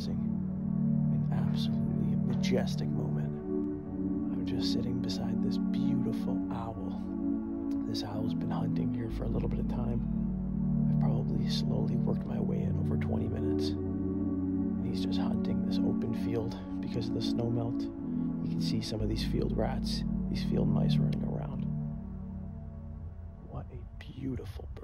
experiencing an absolutely majestic moment. I'm just sitting beside this beautiful owl. This owl's been hunting here for a little bit of time. I've probably slowly worked my way in over 20 minutes. And he's just hunting this open field because of the snow melt. You can see some of these field rats, these field mice running around. What a beautiful bird.